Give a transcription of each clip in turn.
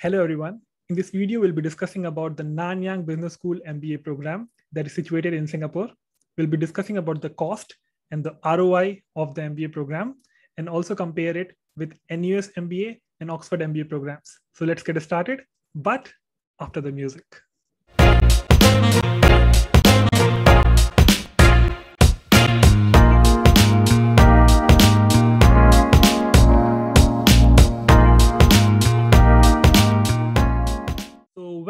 Hello, everyone. In this video, we'll be discussing about the Nanyang Business School MBA program that is situated in Singapore. We'll be discussing about the cost and the ROI of the MBA program and also compare it with NUS MBA and Oxford MBA programs. So let's get started, but after the music.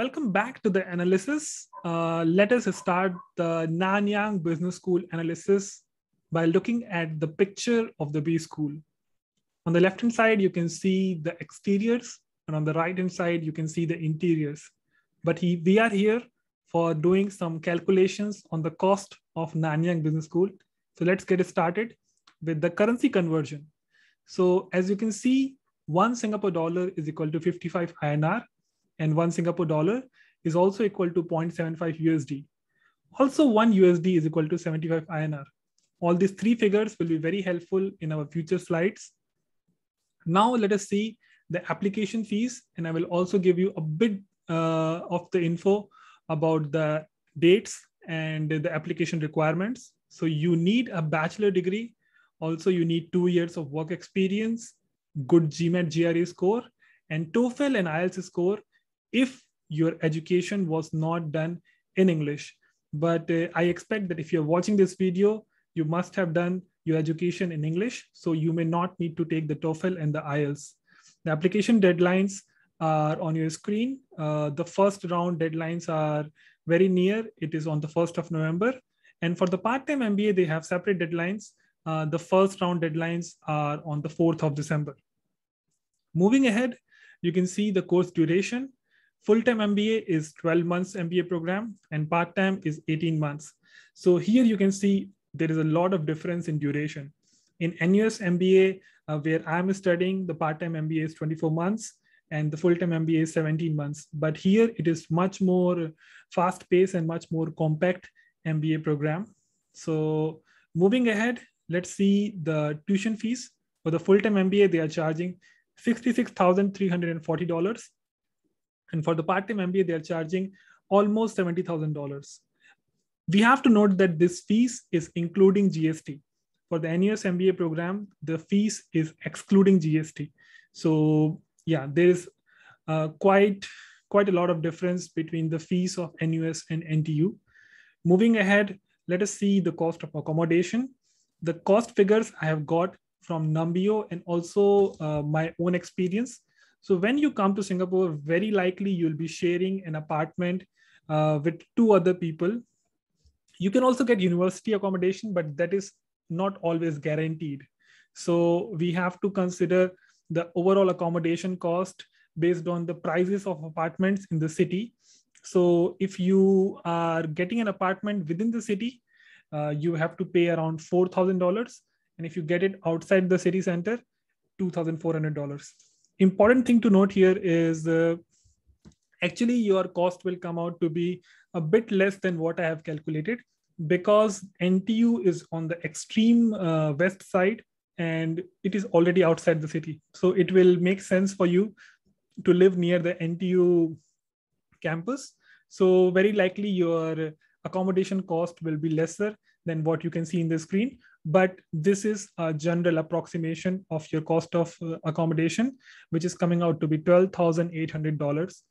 Welcome back to the analysis. Uh, let us start the Nanyang Business School analysis by looking at the picture of the B school. On the left-hand side, you can see the exteriors, and on the right-hand side, you can see the interiors. But he, we are here for doing some calculations on the cost of Nanyang Business School. So let's get started with the currency conversion. So as you can see, one Singapore dollar is equal to 55 INR and one Singapore dollar is also equal to 0.75 USD. Also, one USD is equal to 75 INR. All these three figures will be very helpful in our future slides. Now let us see the application fees, and I will also give you a bit uh, of the info about the dates and the application requirements. So you need a bachelor degree. Also, you need two years of work experience, good GMAT GRE score, and TOEFL and IELTS score if your education was not done in English. But uh, I expect that if you're watching this video, you must have done your education in English. So you may not need to take the TOEFL and the IELTS. The application deadlines are on your screen. Uh, the first round deadlines are very near. It is on the 1st of November. And for the part-time MBA, they have separate deadlines. Uh, the first round deadlines are on the 4th of December. Moving ahead, you can see the course duration. Full-time MBA is 12 months MBA program and part-time is 18 months. So here you can see there is a lot of difference in duration. In NUS MBA, uh, where I'm studying, the part-time MBA is 24 months and the full-time MBA is 17 months. But here it is much more fast-paced and much more compact MBA program. So moving ahead, let's see the tuition fees. For the full-time MBA, they are charging $66,340 and for the part-time MBA, they are charging almost $70,000. We have to note that this fees is including GST. For the NUS MBA program, the fees is excluding GST. So yeah, there is uh, quite, quite a lot of difference between the fees of NUS and NTU. Moving ahead, let us see the cost of accommodation. The cost figures I have got from Numbeo and also uh, my own experience. So when you come to Singapore, very likely you'll be sharing an apartment uh, with two other people. You can also get university accommodation, but that is not always guaranteed. So we have to consider the overall accommodation cost based on the prices of apartments in the city. So if you are getting an apartment within the city, uh, you have to pay around $4,000. And if you get it outside the city center, $2,400 important thing to note here is uh, actually your cost will come out to be a bit less than what I have calculated because NTU is on the extreme uh, west side and it is already outside the city. So it will make sense for you to live near the NTU campus. So very likely your accommodation cost will be lesser than what you can see in the screen but this is a general approximation of your cost of uh, accommodation, which is coming out to be $12,800.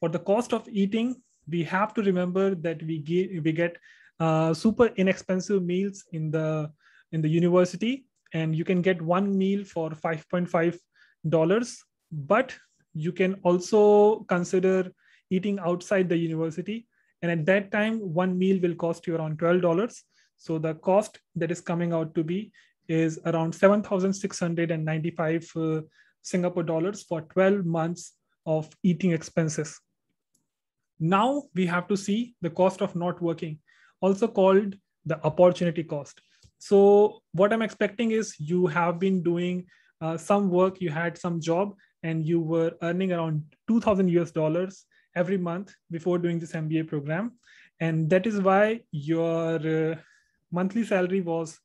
For the cost of eating, we have to remember that we get, we get uh, super inexpensive meals in the, in the university, and you can get one meal for $5.5, but you can also consider eating outside the university. And at that time, one meal will cost you around $12 so the cost that is coming out to be is around 7,695 uh, Singapore dollars for 12 months of eating expenses. Now we have to see the cost of not working, also called the opportunity cost. So what I'm expecting is you have been doing uh, some work, you had some job, and you were earning around 2,000 US dollars every month before doing this MBA program. And that is why your uh, monthly salary was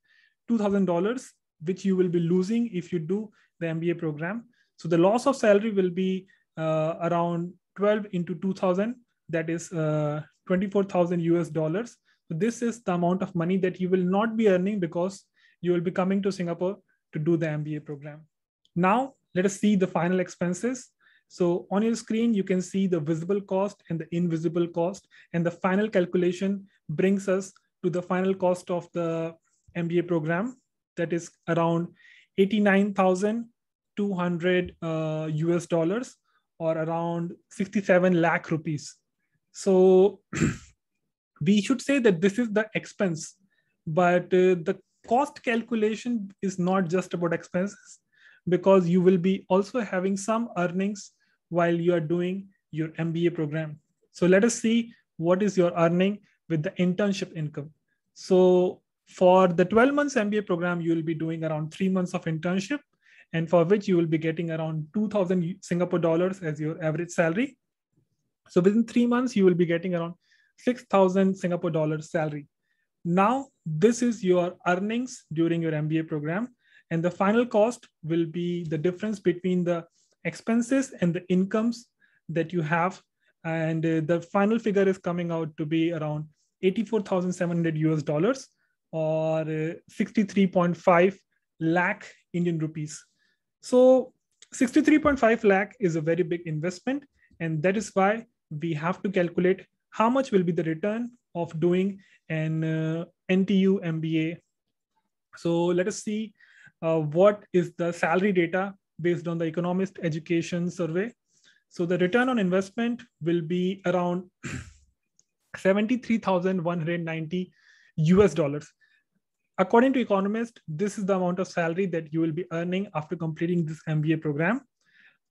$2,000, which you will be losing if you do the MBA program. So the loss of salary will be uh, around 12 into 2000 that is uh, 24000 us dollars so this is the amount of money that you will not be earning because you will be coming to singapore to do the mba program now let us see the final expenses so on your screen you can see the visible cost and the invisible cost. And the final calculation brings us to the final cost of the mba program. That is around 89200 uh, us dollars or around 67 lakh rupees. So we should say that this is the expense, but uh, the cost calculation is not just about expenses because you will be also having some earnings while you are doing your MBA program. So let us see what is your earning with the internship income. So for the 12 months MBA program, you will be doing around three months of internship and for which you will be getting around 2000 Singapore dollars as your average salary. So within three months, you will be getting around 6,000 Singapore dollars salary. Now, this is your earnings during your MBA program. And the final cost will be the difference between the expenses and the incomes that you have. And uh, the final figure is coming out to be around 84,700 US dollars or uh, 63.5 lakh Indian rupees. So 63.5 lakh is a very big investment. And that is why we have to calculate how much will be the return of doing an uh, NTU MBA. So let us see uh, what is the salary data based on the Economist Education Survey. So the return on investment will be around 73,190 US dollars according to Economist, this is the amount of salary that you will be earning after completing this MBA program.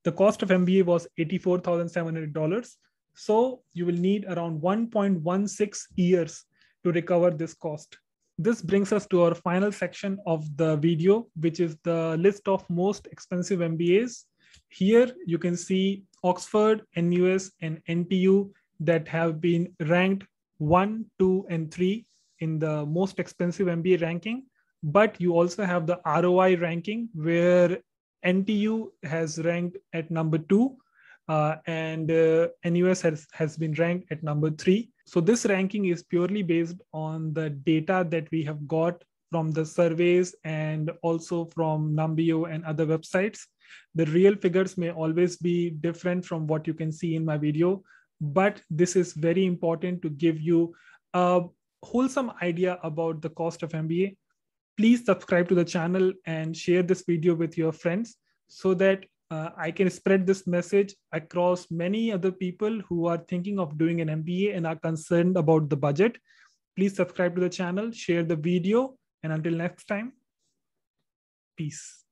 The cost of MBA was $84,700. So you will need around 1.16 years to recover this cost. This brings us to our final section of the video, which is the list of most expensive MBAs. Here you can see Oxford, NUS, and NTU that have been ranked one, two, and three in the most expensive MBA ranking, but you also have the ROI ranking where NTU has ranked at number two uh, and uh, NUS has, has been ranked at number three. So this ranking is purely based on the data that we have got from the surveys and also from Numbeo and other websites. The real figures may always be different from what you can see in my video, but this is very important to give you a wholesome idea about the cost of MBA, please subscribe to the channel and share this video with your friends so that uh, I can spread this message across many other people who are thinking of doing an MBA and are concerned about the budget. Please subscribe to the channel, share the video, and until next time, peace.